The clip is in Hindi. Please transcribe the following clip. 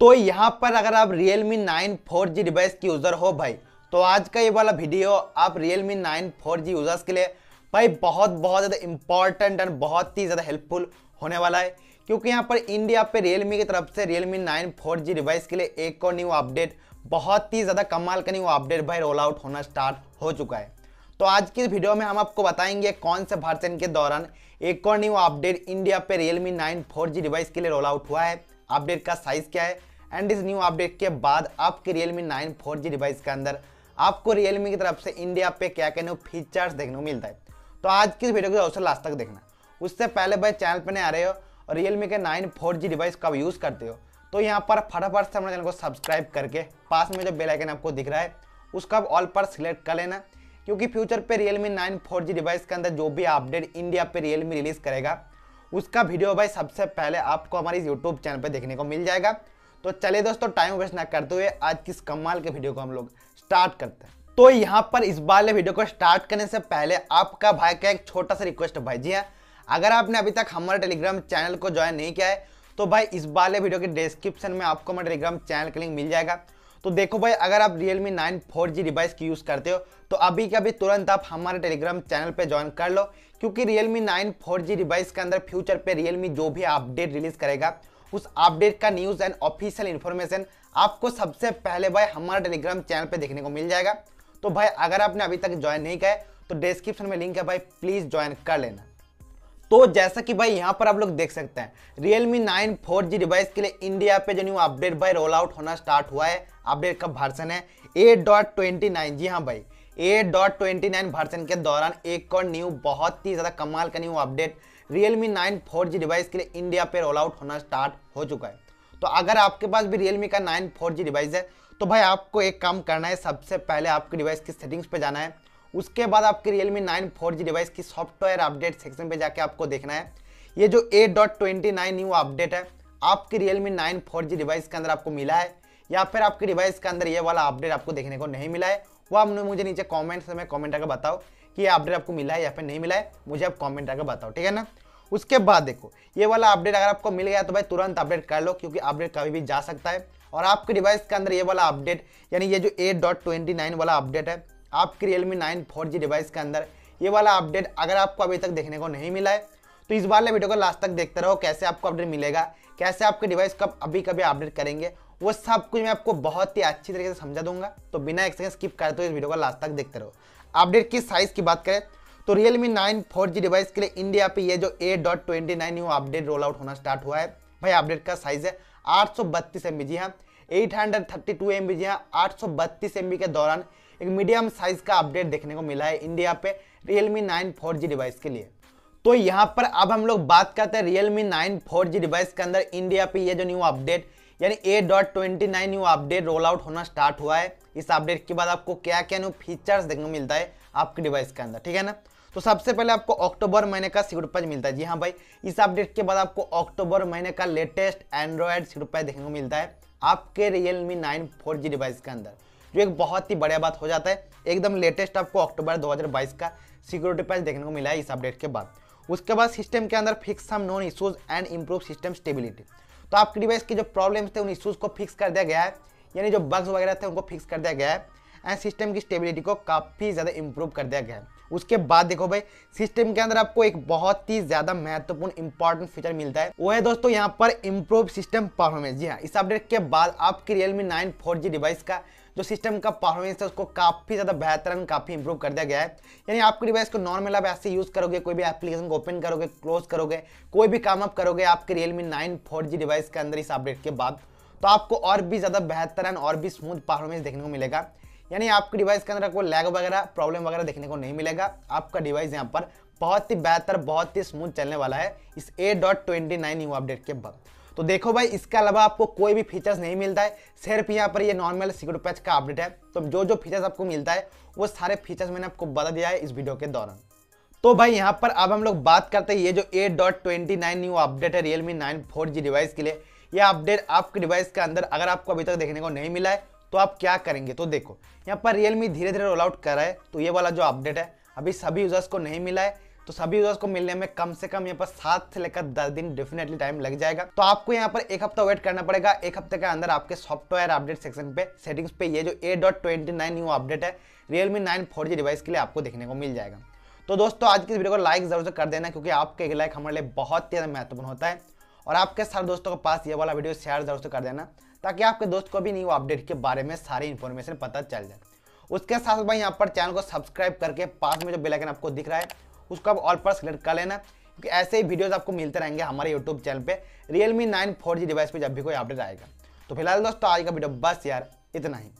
तो यहाँ पर अगर आप Realme 9 4G डिवाइस की यूज़र हो भाई तो आज का ये वाला वीडियो आप Realme 9 4G यूज़र्स के लिए भाई बहुत बहुत ज़्यादा इंपॉर्टेंट एंड बहुत ही ज़्यादा हेल्पफुल होने वाला है। क्योंकि यहाँ पर इंडिया पे Realme की तरफ़ से Realme 9 4G डिवाइस के लिए एक और न्यू अपडेट बहुत ही ज़्यादा कमाल का न्यू अपडेट भाई रोल आउट होना स्टार्ट हो चुका है। तो आज की वीडियो में हम आपको बताएँगे कौन से वर्जन के दौरान एक और न्यू अपडेट इंडिया पे Realme 9 4G डिवाइस के लिए रोल आउट हुआ है। अपडेट का साइज़ क्या है? एंड इस न्यू अपडेट के बाद आपके Realme 9 4G डिवाइस के अंदर आपको Realme की तरफ़ से इंडिया पे क्या क्या न्यू फीचर्स देखने को मिलता है। तो आज की वीडियो को अवसर लास्ट तक देखना। उससे पहले भाई चैनल पर नहीं आ रहे हो और Realme के 9 4G डिवाइस कब यूज़ करते हो तो यहाँ पर फटाफट से हमारे चैनल को सब्सक्राइब करके पास में जो बेलाइकन आपको दिख रहा है, उसका ऑल पर सिलेक्ट कर लेना, क्योंकि फ्यूचर पे Realme 9 4G डिवाइस के अंदर जो भी अपडेट इंडिया पे Realme रिलीज़ करेगा उसका वीडियो भाई सबसे पहले आपको हमारे यूट्यूब चैनल पर देखने को मिल जाएगा। तो चलिए दोस्तों टाइम वेस्ट ना करते हुए आज किस कमाल के वीडियो को हम लोग स्टार्ट करते हैं। तो यहाँ पर इस वाले वीडियो को स्टार्ट करने से पहले आपका भाई का एक छोटा सा रिक्वेस्ट भाई जी हाँ। अगर आपने अभी तक हमारे टेलीग्राम चैनल को ज्वाइन नहीं किया है तो भाई इस वाले वीडियो के डिस्क्रिप्शन में आपको हमारे टेलीग्राम चैनल का लिंक मिल जाएगा। तो देखो भाई, अगर आप Realme 9 4G डिवाइस की यूज़ करते हो तो अभी के अभी तुरंत आप हमारे टेलीग्राम चैनल पे ज्वाइन कर लो, क्योंकि Realme 9 4G डिवाइस के अंदर फ्यूचर पे Realme जो भी अपडेट रिलीज़ करेगा, उस अपडेट का न्यूज़ एंड ऑफिशियल इन्फॉर्मेशन आपको सबसे पहले भाई हमारे टेलीग्राम चैनल पर देखने को मिल जाएगा। तो भाई, अगर आपने अभी तक ज्वाइन नहीं किया तो डिस्क्रिप्शन में लिंक है भाई प्लीज़ ज्वाइन कर लेना। तो जैसा कि भाई यहाँ पर आप लोग देख सकते हैं, Realme 9 4G डिवाइस के लिए इंडिया पे जो न्यू अपडेट भाई रोल आउट होना स्टार्ट हुआ है। अपडेट का वर्जन है 8.29 जी हाँ भाई 8.29 वर्जन के दौरान एक और न्यू बहुत ही ज़्यादा कमाल का new update Realme 9 4G device के लिए इंडिया पे रोल आउट होना स्टार्ट हो चुका है। तो अगर आपके पास भी Realme का 9 4G डिवाइस है तो भाई आपको एक काम करना है, सबसे पहले आपके डिवाइस की सेटिंग्स पे जाना है। उसके बाद आपके Realme 9 4G डिवाइस की सॉफ्टवेयर अपडेट सेक्शन पे जाके आपको देखना है। ये जो 8.29 न्यू अपडेट है, आपके Realme 9 4G डिवाइस के अंदर आपको मिला है या फिर आपके डिवाइस के अंदर ये वाला अपडेट आपको देखने को नहीं मिला है, वो आप मुझे नीचे कॉमेंट्स में कॉमेंट आकर बताओ कि ये अपडेट आपको मिला है या फिर नहीं मिला है, मुझे आप कॉमेंट आकर बताओ, ठीक है ना? उसके बाद देखो, ये वाला अपडेट अगर आपको मिल गया तो भाई तुरंत अपडेट कर लो, क्योंकि अपडेट कभी भी जा सकता है। और आपके डिवाइस के अंदर ये वाला अपडेट यानी ये जो 8.29 वाला अपडेट है आपके Realme 9 4G डिवाइस के अंदर ये वाला अपडेट अगर आपको अभी तक देखने को नहीं मिला है तो इस वाले वीडियो को लास्ट तक देखते रहो, कैसे आपको अपडेट मिलेगा, कैसे आपके डिवाइस कब अभी कभी अपडेट करेंगे, वो सब कुछ मैं आपको बहुत ही अच्छी तरीके से समझा दूँगा। तो बिना एक सेकंड स्किप करते हुए इस वीडियो को लास्ट तक देखते रहो। अपडेट की साइज़ की बात करें तो Realme 9 4G डिवाइस के लिए इंडिया पे ये जो A 8.29 new update roll out होना स्टार्ट हुआ है। भाई अपडेट का साइज़ है, आठ सौ बत्तीस एम जी हाँ। Eight hundred thirty two M B G हाँ आठ सौ बत्तीस एम के दौरान एक मीडियम साइज़ का अपडेट देखने को मिला है इंडिया पे Realme 9 4G डिवाइस के लिए। तो यहाँ पर अब हम लोग बात करते हैं Realme 9 4G डिवाइस के अंदर इंडिया पे ये जो न्यू अपडेट यानी 8.29 न्यू अपडेट रोल आउट होना स्टार्ट हुआ है। इस अपडेट के बाद आपको क्या क्या न्यू फीचर्स देखने को मिलता है आपके डिवाइस के अंदर, ठीक है ना? तो सबसे पहले आपको अक्टूबर महीने का सिक्योर पैच मिलता है। जी हाँ भाई, इस अपडेट के बाद आपको अक्टूबर महीने का लेटेस्ट एंड्रॉयड सिक्योर पैच देखने को मिलता है। आपके Realme 9 4G डिवाइस के अंदर, जो एक बहुत ही बढ़िया बात हो जाता है। एकदम लेटेस्ट आपको अक्टूबर 2022 का सिक्योरिटी पैच देखने को मिला है इस अपडेट के बाद। उसके बाद सिस्टम के अंदर fix some known issues and improve system stability तो आपके डिवाइस के जो प्रॉब्लम्स थे, उन इशूज को फिक्स कर दिया गया है। यानी जो बग्स वगैरह थे, उनको फिक्स कर दिया गया है। एंड सिस्टम की स्टेबिलिटी को काफ़ी ज़्यादा इम्प्रूव कर दिया गया है। उसके बाद देखो भाई सिस्टम के अंदर आपको एक बहुत ही ज़्यादा महत्वपूर्ण इंपॉर्टेंट फीचर मिलता है। वो है दोस्तों यहाँ पर इम्प्रूव सिस्टम परफॉर्मेंस जी हाँ इस अपडेट के बाद आपकी Realme 9 4G डिवाइस का जो सिस्टम का परफॉर्मेंस है, उसको काफ़ी ज़्यादा बेहतर काफ़ी इंप्रूव कर दिया गया है। यानी आपके डिवाइस को नॉर्मल आप ऐसे यूज़ करोगे, कोई भी एप्लीकेशन को ओपन करोगे क्लोज करोगे, कोई भी काम आप करोगे आपके Realme 9 4G डिवाइस के अंदर इस अपडेट के बाद तो आपको और भी ज़्यादा बेहतर और भी स्मूथ परफॉर्मेंस देखने को मिलेगा। यानी आपके डिवाइस के अंदर आपको लैग वगैरह प्रॉब्लम वगैरह देखने को नहीं मिलेगा। आपका डिवाइस यहाँ पर बहुत ही बेहतर, बहुत ही स्मूथ चलने वाला है। इस A dot twenty nine new update के बाद। तो देखो भाई, इसके अलावा आपको कोई भी फीचर्स नहीं मिलता है। सिर्फ़ यहाँ पर ये नॉर्मल सिक्योर पैच का अपडेट है। तो जो जो फीचर्स आपको मिलता है, वो सारे फीचर्स मैंने आपको बता दिया है इस वीडियो के दौरान। तो भाई, यहाँ पर अब हम लोग बात करते हैं ये जो 8.29 न्यू अपडेट है, Realme 9 4G डिवाइस के लिए। ये अपडेट आपके डिवाइस के अंदर, अगर आपको अभी तक देखने को नहीं मिला है तो आप क्या करेंगे? तो देखो, यहाँ पर Realme धीरे धीरे रोल आउट कर रहा है तो ये वाला जो अपडेट है, अभी सभी यूज़र्स को नहीं मिला है तो सभी यूज़र्स को मिलने में कम से कम यहाँ पर सात से लेकर दस दिन डेफिनेटली टाइम लग जाएगा। तो आपको यहाँ पर एक हफ़्ता वेट करना पड़ेगा, एक हफ़्ते के अंदर आपके सॉफ्टवेयर अपडेट सेक्शन पे सेटिंग्स पे ये जो A dot twenty nine new update है Realme nine four G device के लिए आपको देखने को मिल जाएगा। तो दोस्तों, आज की वीडियो को लाइक ज़रूर से कर देना, क्योंकि आपके एक लाइक हमारे लिए बहुत ही ज़्यादा महत्वपूर्ण होता है। और आपके सारे दोस्तों के पास ये वाला वीडियो शेयर ज़रूर से कर देना। ताकि आपके दोस्त को भी न्यू अपडेट के बारे में सारी इन्फॉर्मेशन पता चल जाए। उसके साथ भाई यहाँ पर चैनल को सब्सक्राइब करके पास में जो बेल आइकन आपको दिख रहा है, उसको आप ऑल पर सिलेक्ट कर लेना, क्योंकि ऐसे ही वीडियोज़ आपको मिलते रहेंगे हमारे यूट्यूब चैनल पे Realme nine four G device पर जब भी कोई अपडेट आएगा। तो फ़िलहाल दोस्तों, आज का वीडियो बस यार इतना ही।